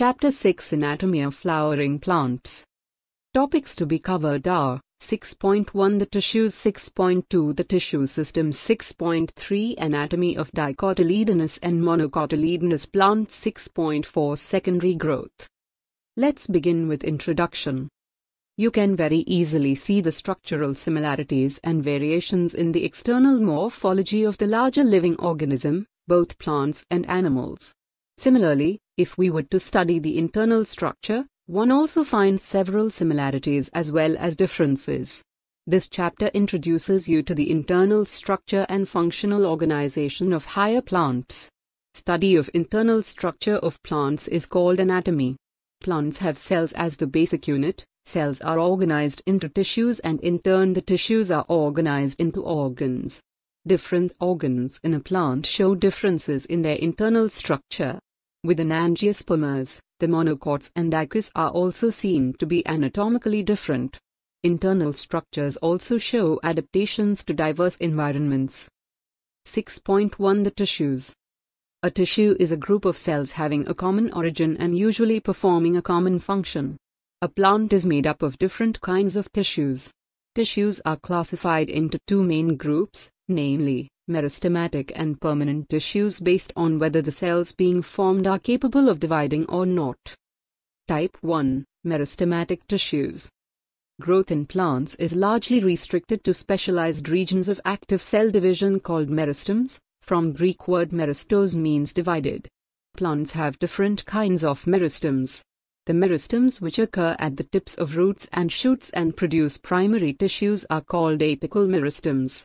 Chapter 6 Anatomy of Flowering Plants. Topics to be covered are 6.1 The tissues, 6.2 The tissue system, 6.3 Anatomy of dicotyledonous and monocotyledonous plants, 6.4 Secondary growth. Let's begin with introduction. You can very easily see the structural similarities and variations in the external morphology of the larger living organism, both plants and animals. Similarly, if we were to study the internal structure, one also finds several similarities as well as differences. This chapter introduces you to the internal structure and functional organization of higher plants. Study of internal structure of plants is called anatomy. Plants have cells as the basic unit, cells are organized into tissues and in turn the tissues are organized into organs. Different organs in a plant show differences in their internal structure. Within angiosperms, the monocots and dicots are also seen to be anatomically different. Internal structures also show adaptations to diverse environments. 6.1 The tissues. A tissue is a group of cells having a common origin and usually performing a common function. A plant is made up of different kinds of tissues. Tissues are classified into two main groups, namely, meristematic and permanent tissues based on whether the cells being formed are capable of dividing or not. Type 1 Meristematic tissues. Growth in plants is largely restricted to specialized regions of active cell division called meristems, from Greek word meristos means divided. Plants have different kinds of meristems. The meristems which occur at the tips of roots and shoots and produce primary tissues are called apical meristems.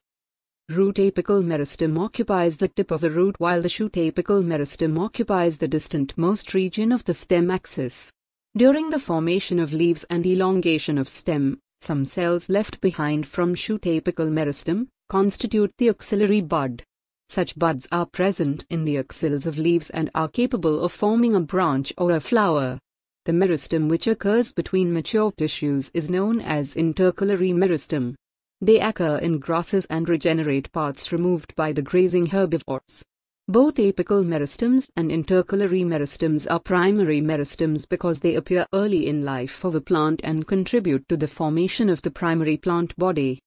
Root apical meristem occupies the tip of a root while the shoot apical meristem occupies the distant-most region of the stem axis. During the formation of leaves and elongation of stem, some cells left behind from shoot apical meristem constitute the axillary bud. Such buds are present in the axils of leaves and are capable of forming a branch or a flower. The meristem which occurs between mature tissues is known as intercalary meristem. They occur in grasses and regenerate parts removed by the grazing herbivores. Both apical meristems and intercalary meristems are primary meristems because they appear early in life of a plant and contribute to the formation of the primary plant body.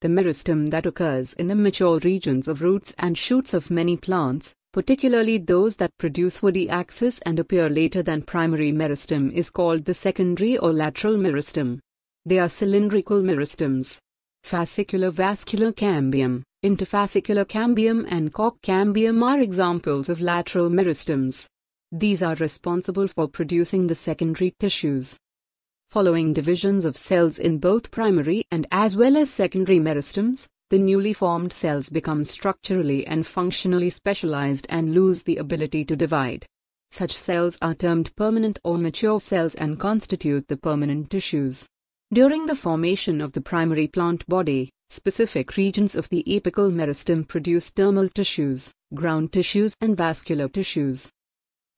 The meristem that occurs in the mature regions of roots and shoots of many plants, particularly those that produce woody axis and appear later than primary meristem is called the secondary or lateral meristem. They are cylindrical meristems. Fascicular vascular cambium, interfascicular cambium and cork cambium are examples of lateral meristems. These are responsible for producing the secondary tissues. Following divisions of cells in both primary and as well as secondary meristems, the newly formed cells become structurally and functionally specialized and lose the ability to divide. Such cells are termed permanent or mature cells and constitute the permanent tissues. During the formation of the primary plant body, specific regions of the apical meristem produce dermal tissues, ground tissues and vascular tissues.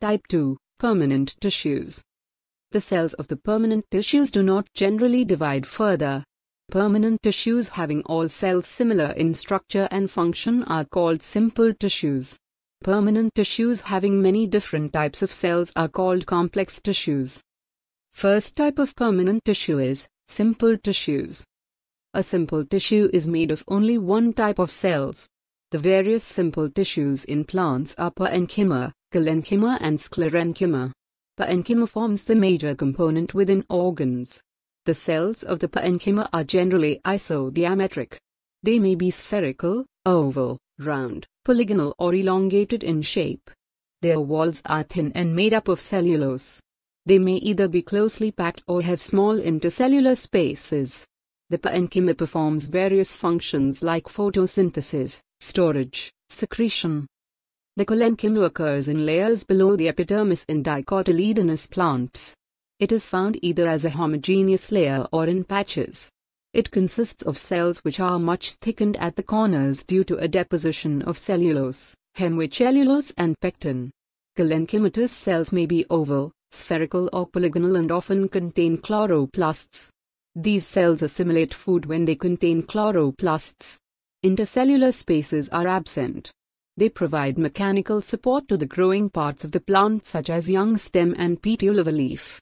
Type 2 Permanent tissues. The cells of the permanent tissues do not generally divide further. Permanent tissues having all cells similar in structure and function are called simple tissues. Permanent tissues having many different types of cells are called complex tissues. First type of permanent tissue is Simple tissues. A simple tissue is made of only one type of cells. The various simple tissues in plants are parenchyma, collenchyma and sclerenchyma. Parenchyma forms the major component within organs. The cells of the parenchyma are generally isodiametric. They may be spherical, oval, round, polygonal or elongated in shape. Their walls are thin and made up of cellulose. They may either be closely packed or have small intercellular spaces. The parenchyma performs various functions like photosynthesis, storage, secretion. The collenchyma occurs in layers below the epidermis in dicotyledonous plants. It is found either as a homogeneous layer or in patches. It consists of cells which are much thickened at the corners due to a deposition of cellulose, hemicellulose and pectin. Collenchymatous cells may be oval, spherical or polygonal and often contain chloroplasts. These cells assimilate food when they contain chloroplasts. Intercellular spaces are absent. They provide mechanical support to the growing parts of the plant such as young stem and petiole of a leaf.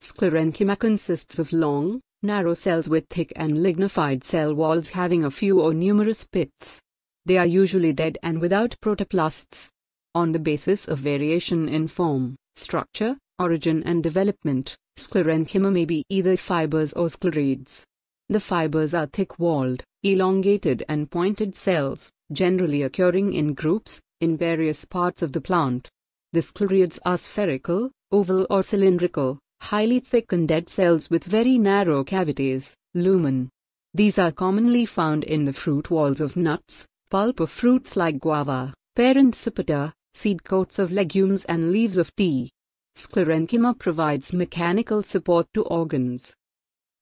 Sclerenchyma consists of long, narrow cells with thick and lignified cell walls having a few or numerous pits. They are usually dead and without protoplasts. On the basis of variation in form, structure, origin and development, sclerenchyma may be either fibers or sclerids. The fibers are thick-walled, elongated and pointed cells, generally occurring in groups, in various parts of the plant. The sclerids are spherical, oval or cylindrical, highly thickened dead cells with very narrow cavities, lumen. These are commonly found in the fruit walls of nuts, pulp of fruits like guava, pear and sapota, seed coats of legumes and leaves of tea. Sclerenchyma provides mechanical support to organs.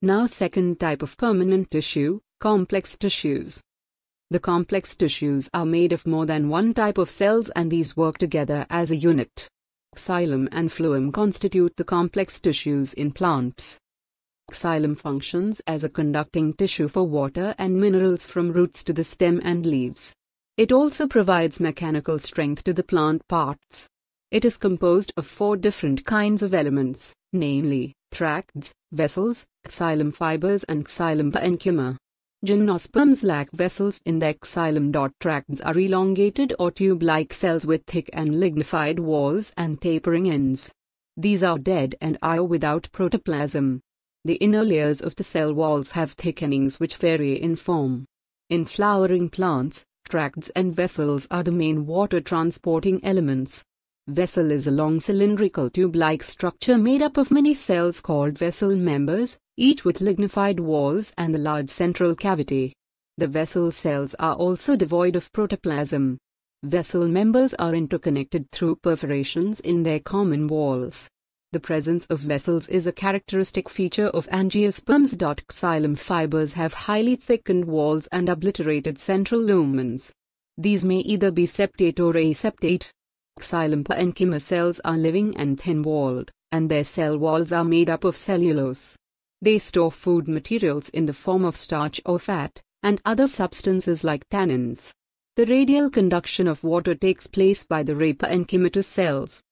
Now second type of permanent tissue, complex tissues. The complex tissues are made of more than one type of cells and these work together as a unit. Xylem and phloem constitute the complex tissues in plants. Xylem functions as a conducting tissue for water and minerals from roots to the stem and leaves. It also provides mechanical strength to the plant parts. It is composed of four different kinds of elements, namely, tracheids, vessels, xylem fibers and xylem parenchyma. Gymnosperms lack vessels in their xylem. Tracheids are elongated or tube-like cells with thick and lignified walls and tapering ends. These are dead and are without protoplasm. The inner layers of the cell walls have thickenings which vary in form. In flowering plants, tracheids and vessels are the main water transporting elements. Vessel is a long cylindrical tube-like structure made up of many cells called vessel members, each with lignified walls and a large central cavity. The vessel cells are also devoid of protoplasm. Vessel members are interconnected through perforations in their common walls. The presence of vessels is a characteristic feature of angiosperms. Xylem fibers have highly thickened walls and obliterated central lumens. These may either be septate or aseptate. Xylem parenchyma cells are living and thin-walled, and their cell walls are made up of cellulose. They store food materials in the form of starch or fat, and other substances like tannins. The radial conduction of water takes place by the ray parenchymatous cells.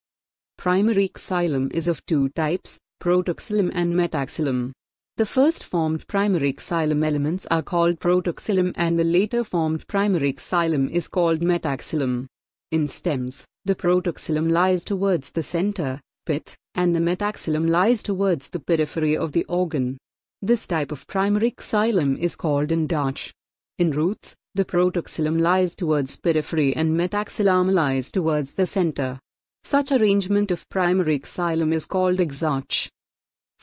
Primary xylem is of two types, protoxylem and metaxylem. The first formed primary xylem elements are called protoxylem and the later formed primary xylem is called metaxylem. In stems, the protoxylem lies towards the center, pith, and the metaxylem lies towards the periphery of the organ. This type of primary xylem is called endarch. In roots, the protoxylem lies towards periphery and metaxylem lies towards the center. Such arrangement of primary xylem is called exarch.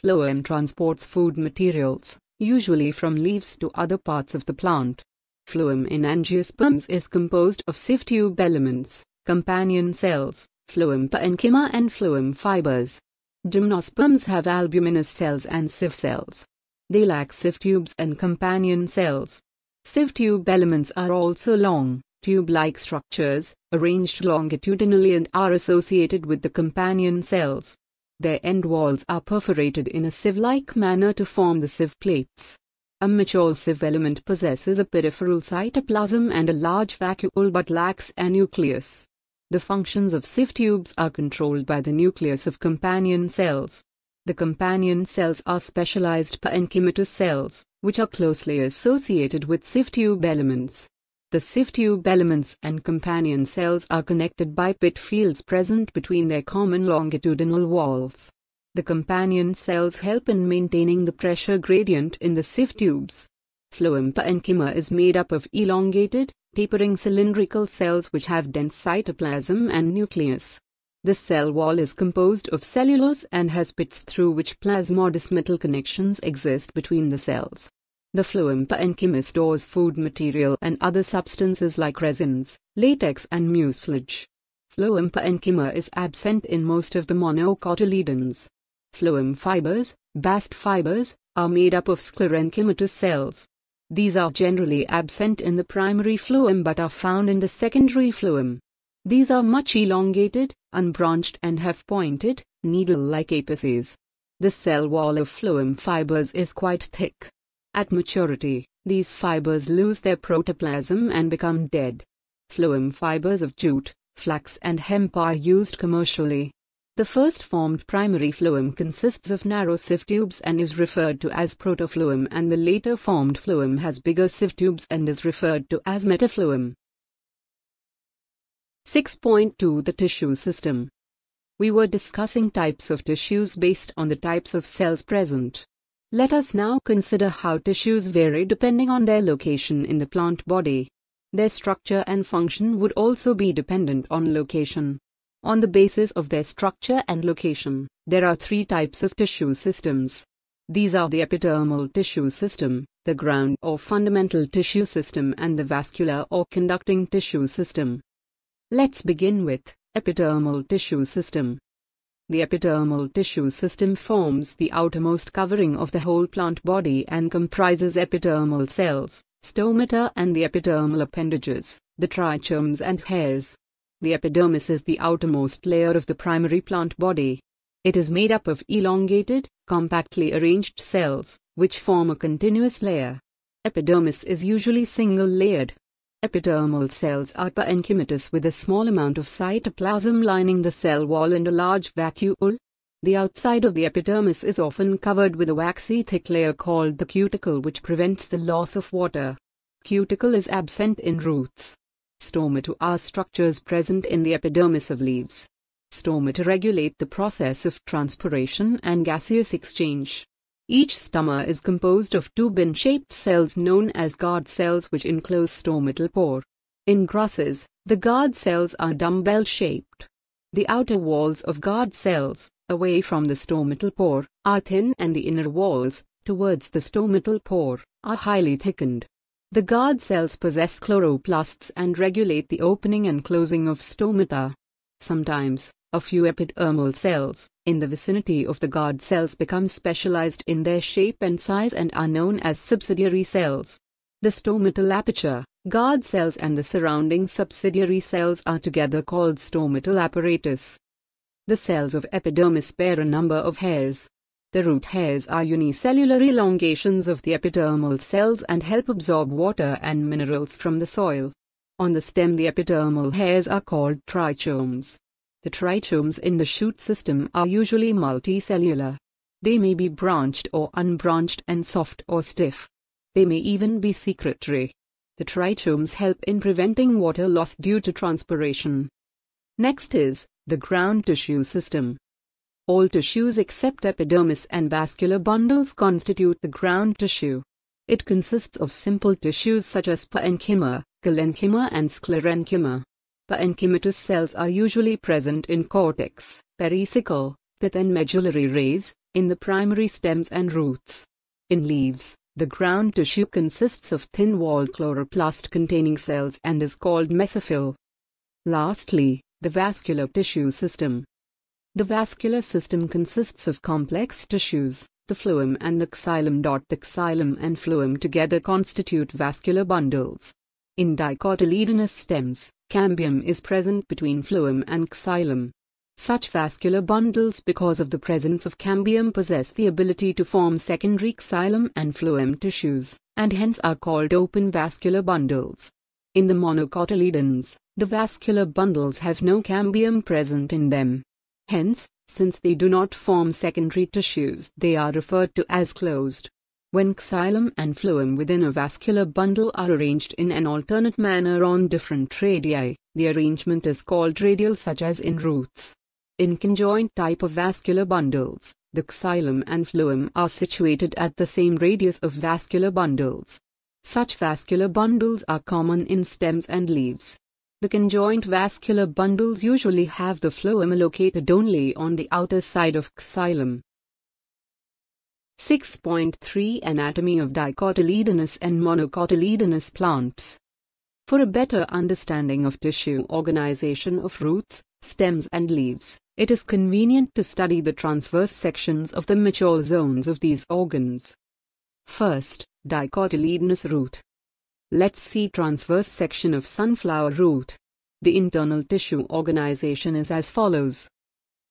Phloem transports food materials, usually from leaves to other parts of the plant. Phloem in angiosperms is composed of sieve tube elements companion cells, phloem parenchyma and phloem fibers. Gymnosperms have albuminous cells and sieve cells. They lack sieve tubes and companion cells. Sieve tube elements are also long, tube-like structures, arranged longitudinally and are associated with the companion cells. Their end walls are perforated in a sieve-like manner to form the sieve plates. A mature sieve element possesses a peripheral cytoplasm and a large vacuole but lacks a nucleus. The functions of sieve tubes are controlled by the nucleus of companion cells. The companion cells are specialized parenchymatous cells, which are closely associated with sieve tube elements. The sieve tube elements and companion cells are connected by pit fields present between their common longitudinal walls. The companion cells help in maintaining the pressure gradient in the sieve tubes. Phloem parenchyma is made up of elongated, tapering cylindrical cells which have dense cytoplasm and nucleus. The cell wall is composed of cellulose and has pits through which plasmodesmatal connections exist between the cells. The phloem parenchyma stores food material and other substances like resins, latex and mucilage. Phloem parenchyma is absent in most of the monocotyledons. Phloem fibers, bast fibers, are made up of sclerenchymatous cells. These are generally absent in the primary phloem but are found in the secondary phloem. These are much elongated, unbranched and have pointed, needle-like apices. The cell wall of phloem fibers is quite thick. At maturity, these fibers lose their protoplasm and become dead. Phloem fibers of jute, flax and hemp are used commercially. The first formed primary phloem consists of narrow sieve tubes and is referred to as protophloem and the later formed phloem has bigger sieve tubes and is referred to as metaphloem. 6.2 The tissue system. We were discussing types of tissues based on the types of cells present. Let us now consider how tissues vary depending on their location in the plant body. Their structure and function would also be dependent on location. On the basis of their structure and location, there are three types of tissue systems. These are the epidermal tissue system, the ground or fundamental tissue system and the vascular or conducting tissue system. Let's begin with epidermal tissue system. The epidermal tissue system forms the outermost covering of the whole plant body and comprises epidermal cells, stomata and the epidermal appendages, the trichomes and hairs. The epidermis is the outermost layer of the primary plant body. It is made up of elongated, compactly arranged cells, which form a continuous layer. Epidermis is usually single-layered, Epidermal cells are parenchymatous with a small amount of cytoplasm lining the cell wall and a large vacuole. The outside of the epidermis is often covered with a waxy thick layer called the cuticle which prevents the loss of water. Cuticle is absent in roots. Stomata are structures present in the epidermis of leaves. Stomata regulate the process of transpiration and gaseous exchange. Each stoma is composed of two bean-shaped cells known as guard cells which enclose stomatal pore. In grasses, the guard cells are dumbbell-shaped. The outer walls of guard cells, away from the stomatal pore, are thin and the inner walls, towards the stomatal pore, are highly thickened. The guard cells possess chloroplasts and regulate the opening and closing of stomata. Sometimes, a few epidermal cells, in the vicinity of the guard cells become specialized in their shape and size and are known as subsidiary cells. The stomatal aperture, guard cells and the surrounding subsidiary cells are together called stomatal apparatus. The cells of epidermis bear a number of hairs. The root hairs are unicellular elongations of the epidermal cells and help absorb water and minerals from the soil. On the stem the epidermal hairs are called trichomes. The trichomes in the shoot system are usually multicellular. They may be branched or unbranched and soft or stiff. They may even be secretory. The trichomes help in preventing water loss due to transpiration. Next is the ground tissue system. All tissues except epidermis and vascular bundles constitute the ground tissue. It consists of simple tissues such as parenchyma, collenchyma and sclerenchyma. Parenchymatous cells are usually present in cortex, pericycle, pith and medullary rays, in the primary stems and roots. In leaves, the ground tissue consists of thin-walled chloroplast containing cells and is called mesophyll. Lastly, the vascular tissue system. The vascular system consists of complex tissues, the phloem and the xylem. The xylem and phloem together constitute vascular bundles. In dicotyledonous stems, cambium is present between phloem and xylem. Such vascular bundles because of the presence of cambium possess the ability to form secondary xylem and phloem tissues, and hence are called open vascular bundles. In the monocotyledons, the vascular bundles have no cambium present in them. Hence, since they do not form secondary tissues, they are referred to as closed. When xylem and phloem within a vascular bundle are arranged in an alternate manner on different radii, the arrangement is called radial such as in roots. In conjoint type of vascular bundles, the xylem and phloem are situated at the same radius of vascular bundles. Such vascular bundles are common in stems and leaves. The conjoint vascular bundles usually have the phloem located only on the outer side of xylem. 6.3 Anatomy of dicotyledonous and monocotyledonous plants. For a better understanding of tissue organization of roots, stems and leaves, it is convenient to study the transverse sections of the mature zones of these organs. First, dicotyledonous root. Let's see transverse section of sunflower root. The internal tissue organization is as follows.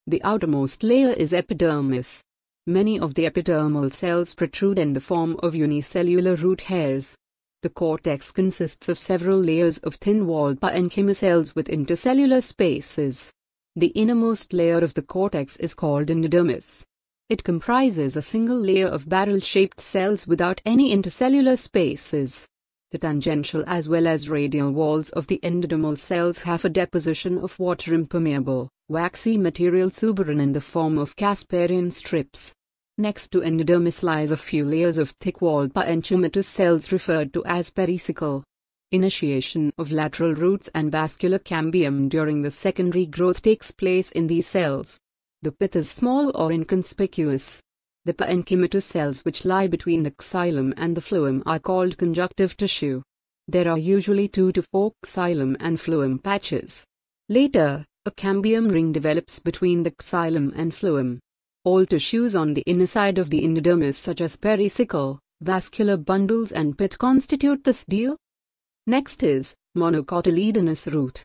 The outermost layer is epidermis, Many of the epidermal cells protrude in the form of unicellular root hairs. The cortex consists of several layers of thin-walled parenchyma cells with intercellular spaces. The innermost layer of the cortex is called endodermis. It comprises a single layer of barrel-shaped cells without any intercellular spaces. The tangential as well as radial walls of the endodermal cells have a deposition of water-impermeable, waxy material suberin in the form of Casparian strips. Next to endodermis lies a few layers of thick-walled parenchymatous cells referred to as pericycle. Initiation of lateral roots and vascular cambium during the secondary growth takes place in these cells. The pith is small or inconspicuous. The parenchymatous cells which lie between the xylem and the phloem are called conjunctive tissue. There are usually two to four xylem and phloem patches. Later, a cambium ring develops between the xylem and phloem. All tissues on the inner side of the endodermis such as pericycle, vascular bundles and pith constitute the stele. Next is monocotyledonous root.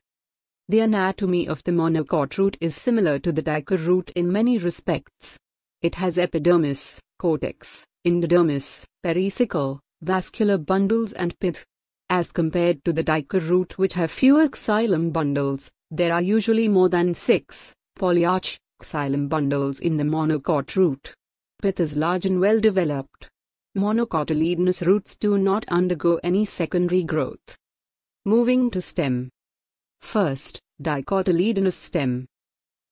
The anatomy of the monocot root is similar to the dicot root in many respects. It has epidermis, cortex, endodermis, pericycle, vascular bundles and pith. As compared to the dicot root which have fewer xylem bundles, there are usually more than six polyarch xylem bundles in the monocot root. Pith is large and well developed. Monocotyledonous roots do not undergo any secondary growth. Moving to stem. First, dicotyledonous stem.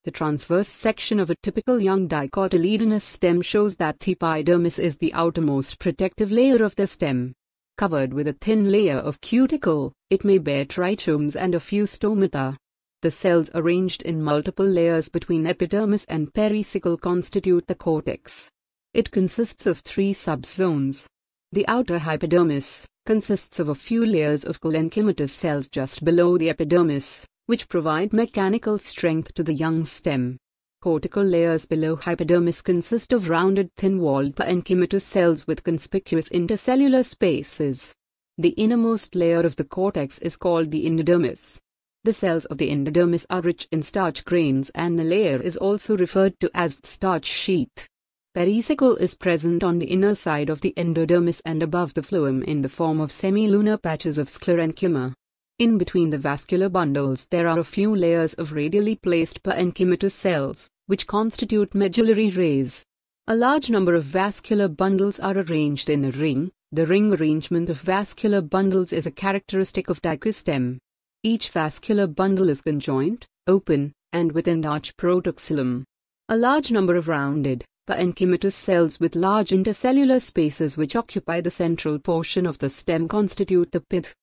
The transverse section of a typical young dicotyledonous stem shows that the epidermis is the outermost protective layer of the stem. Covered with a thin layer of cuticle, it may bear trichomes and a few stomata. The cells arranged in multiple layers between epidermis and pericycle constitute the cortex. It consists of three subzones. The outer hypodermis consists of a few layers of parenchymatous cells just below the epidermis, which provide mechanical strength to the young stem. Cortical layers below hypodermis consist of rounded thin-walled parenchymatous cells with conspicuous intercellular spaces. The innermost layer of the cortex is called the endodermis. The cells of the endodermis are rich in starch grains and the layer is also referred to as the starch sheath. Pericycle is present on the inner side of the endodermis and above the phloem in the form of semilunar patches of sclerenchyma. In between the vascular bundles there are a few layers of radially placed parenchymatous cells, which constitute medullary rays. A large number of vascular bundles are arranged in a ring. The ring arrangement of vascular bundles is a characteristic of dicot stem. Each vascular bundle is conjoint, open, and with endarch protoxylem. A large number of rounded, parenchymatous cells with large intercellular spaces which occupy the central portion of the stem constitute the pith.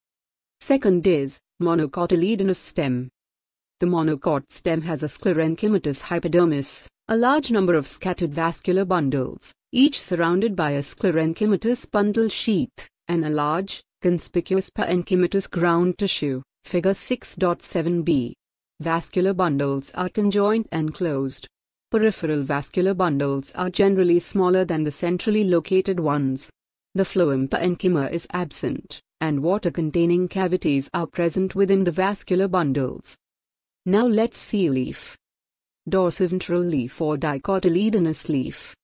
Second is monocotyledonous stem. The monocot stem has a sclerenchymatous hypodermis, a large number of scattered vascular bundles, each surrounded by a sclerenchymatous bundle sheath, and a large, conspicuous parenchymatous ground tissue. Figure 6.7b. Vascular bundles are conjoint and closed. Peripheral vascular bundles are generally smaller than the centrally located ones. The phloem parenchyma is absent, and water-containing cavities are present within the vascular bundles. Now let's see leaf. Dorsiventral leaf or dicotyledonous leaf.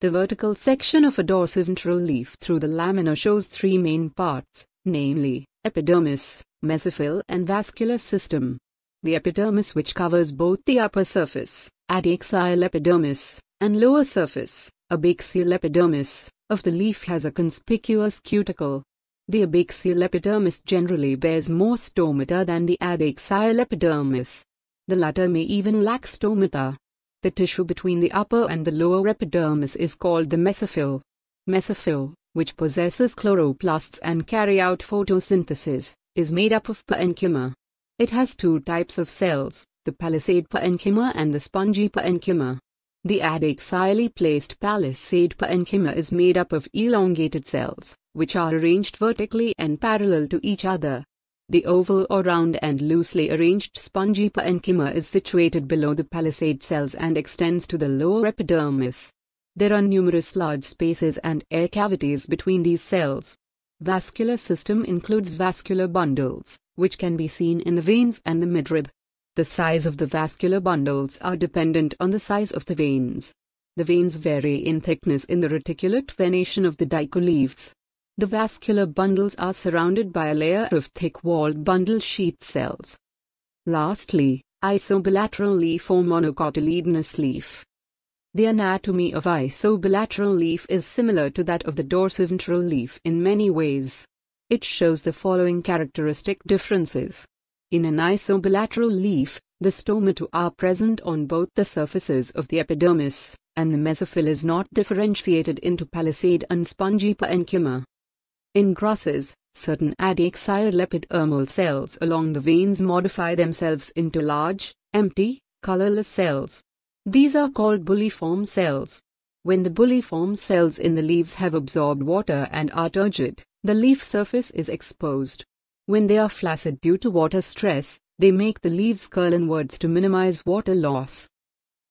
The vertical section of a dorsiventral leaf through the lamina shows three main parts, namely, epidermis, mesophyll and vascular system. The epidermis which covers both the upper surface, adaxial epidermis, and lower surface, abaxial epidermis, of the leaf has a conspicuous cuticle. The abaxial epidermis generally bears more stomata than the adaxial epidermis. The latter may even lack stomata. The tissue between the upper and the lower epidermis is called the mesophyll. Mesophyll, which possesses chloroplasts and carry out photosynthesis, is made up of parenchyma. It has two types of cells, the palisade parenchyma and the spongy parenchyma. The adaxially placed palisade parenchyma is made up of elongated cells, which are arranged vertically and parallel to each other. The oval or round and loosely arranged spongy parenchyma is situated below the palisade cells and extends to the lower epidermis. There are numerous large spaces and air cavities between these cells. Vascular system includes vascular bundles, which can be seen in the veins and the midrib. The size of the vascular bundles are dependent on the size of the veins. The veins vary in thickness in the reticulate venation of the dicot leaves. The vascular bundles are surrounded by a layer of thick-walled bundle sheath cells. Lastly, isobilateral leaf or monocotyledonous leaf. The anatomy of isobilateral leaf is similar to that of the dorsiventral leaf in many ways. It shows the following characteristic differences. In an isobilateral leaf, the stomata are present on both the surfaces of the epidermis, and the mesophyll is not differentiated into palisade and spongy parenchyma. In grasses, certain adaxial epidermal cells along the veins modify themselves into large, empty, colorless cells. These are called bulliform cells. When the bulliform cells in the leaves have absorbed water and are turgid, the leaf surface is exposed. When they are flaccid due to water stress, they make the leaves curl inwards to minimize water loss.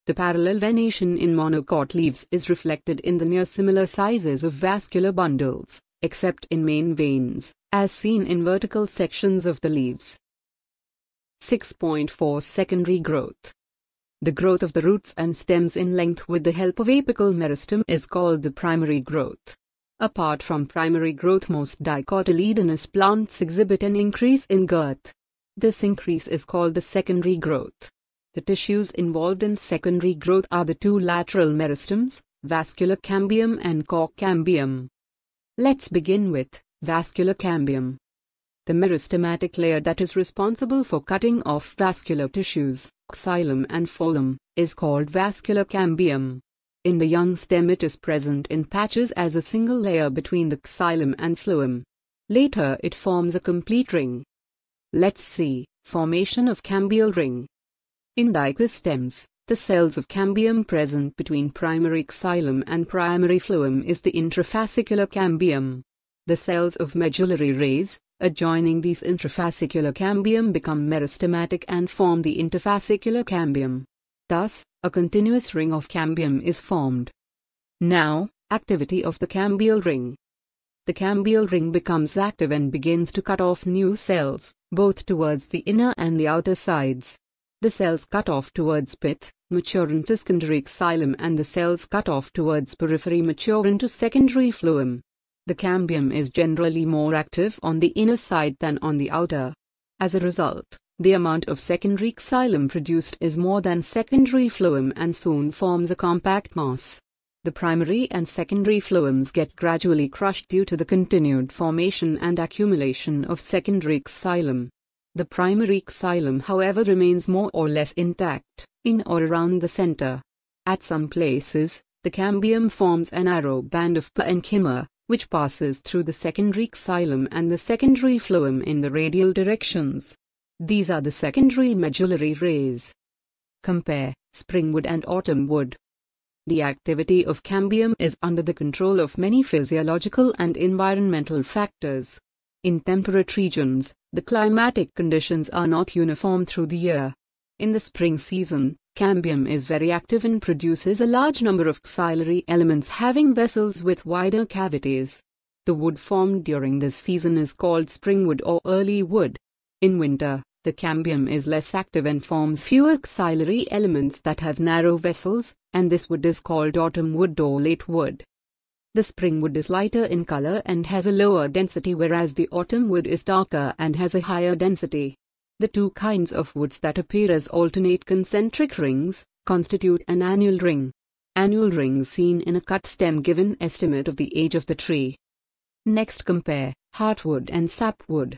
The parallel venation in monocot leaves is reflected in the near similar sizes of vascular bundles, except in main veins, as seen in vertical sections of the leaves. 6.4 Secondary growth The growth of the roots and stems in length with the help of apical meristem is called the primary growth. Apart from primary growth most dicotyledonous plants exhibit an increase in girth. This increase is called the secondary growth. The tissues involved in secondary growth are the two lateral meristems, vascular cambium and cork cambium. Let's begin with vascular cambium. The meristematic layer that is responsible for cutting off vascular tissues, xylem and phloem, is called vascular cambium. In the young stem it is present in patches as a single layer between the xylem and phloem. Later it forms a complete ring. Let's see, formation of cambial ring. In dicot stems, the cells of cambium present between primary xylem and primary phloem is the intrafascicular cambium. The cells of medullary rays, adjoining these intrafascicular cambium become meristematic and form the interfascicular cambium. Thus, a continuous ring of cambium is formed. Now, activity of the cambial ring. The cambial ring becomes active and begins to cut off new cells, both towards the inner and the outer sides. The cells cut off towards pith mature into secondary xylem and the cells cut off towards periphery mature into secondary phloem. The cambium is generally more active on the inner side than on the outer. As a result, the amount of secondary xylem produced is more than secondary phloem and soon forms a compact mass. The primary and secondary phloems get gradually crushed due to the continued formation and accumulation of secondary xylem. The primary xylem however remains more or less intact, in or around the center. At some places, the cambium forms a narrow band of parenchyma, which passes through the secondary xylem and the secondary phloem in the radial directions. These are the secondary medullary rays. Compare springwood and autumnwood. The activity of cambium is under the control of many physiological and environmental factors. In temperate regions, the climatic conditions are not uniform through the year. In the spring season, cambium is very active and produces a large number of xylary elements having vessels with wider cavities. The wood formed during this season is called springwood or early wood. In winter, the cambium is less active and forms fewer xylary elements that have narrow vessels, and this wood is called autumn wood or late wood. The spring wood is lighter in color and has a lower density whereas the autumn wood is darker and has a higher density. The two kinds of woods that appear as alternate concentric rings constitute an annual ring. Annual rings seen in a cut stem give an estimate of the age of the tree. Next compare heartwood and sapwood.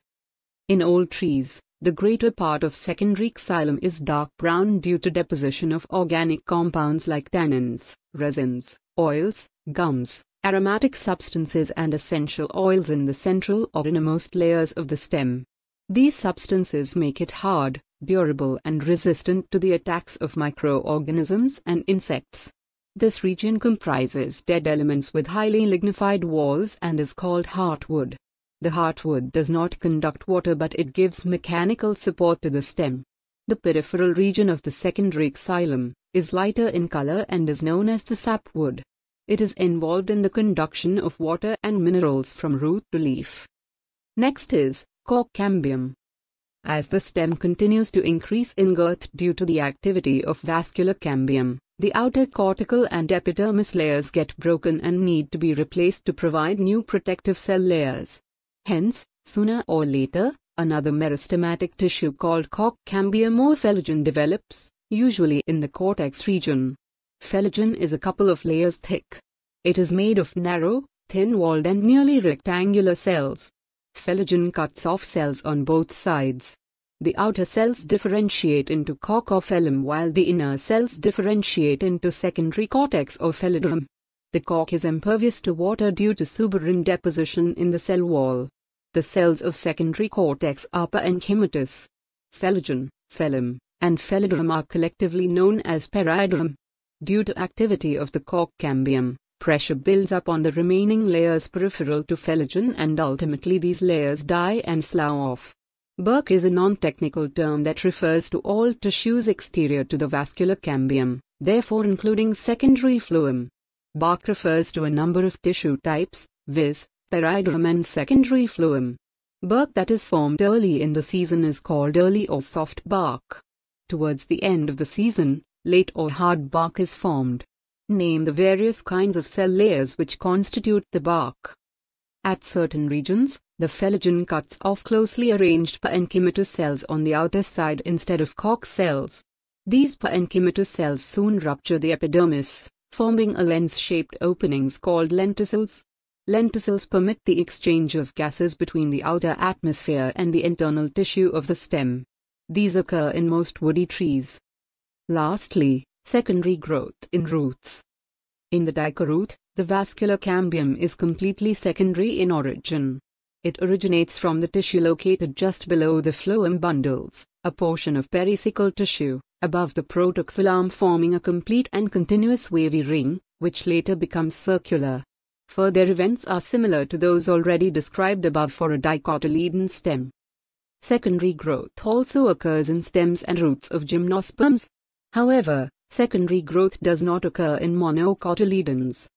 In old trees, the greater part of secondary xylem is dark brown due to deposition of organic compounds like tannins, resins, oils, gums, aromatic substances and essential oils in the central or innermost layers of the stem. These substances make it hard, durable and resistant to the attacks of microorganisms and insects. This region comprises dead elements with highly lignified walls and is called heartwood. The heartwood does not conduct water but it gives mechanical support to the stem. The peripheral region of the secondary xylem is lighter in color and is known as the sapwood. It is involved in the conduction of water and minerals from root to leaf. Next is cork cambium. As the stem continues to increase in girth due to the activity of vascular cambium, The outer cortical and epidermis layers get broken and need to be replaced to provide new protective cell layers. Hence, sooner or later, another meristematic tissue called cork cambium or phellogen develops, usually in the cortex region. Phellogen is a couple of layers thick. It is made of narrow, thin-walled and nearly rectangular cells. Phellogen cuts off cells on both sides. The outer cells differentiate into phellem while the inner cells differentiate into secondary cortex or phelloderm. The cork is impervious to water due to suberin deposition in the cell wall. The cells of secondary cortex are parenchymatous. Phellogen, phellem, and phelloderm are collectively known as periderm. Due to activity of the cork cambium, pressure builds up on the remaining layers peripheral to phellogen and ultimately these layers die and slough off. Bark is a non-technical term that refers to all tissues exterior to the vascular cambium, therefore including secondary phloem. Bark refers to a number of tissue types, viz., periderm and secondary phloem. Bark that is formed early in the season is called early or soft bark. Towards the end of the season, late or hard bark is formed. Name the various kinds of cell layers which constitute the bark. At certain regions, the phellogen cuts off closely arranged parenchymatous cells on the outer side instead of cork cells. These parenchymatous cells soon rupture the epidermis, forming a lens-shaped openings called lenticels. Lenticels permit the exchange of gases between the outer atmosphere and the internal tissue of the stem. These occur in most woody trees. Lastly, secondary growth in roots. In the dicot root, the vascular cambium is completely secondary in origin. It originates from the tissue located just below the phloem bundles, a portion of pericycle tissue, above the protoxylem forming a complete and continuous wavy ring, which later becomes circular. Further events are similar to those already described above for a dicotyledon stem. Secondary growth also occurs in stems and roots of gymnosperms. However, secondary growth does not occur in monocotyledons.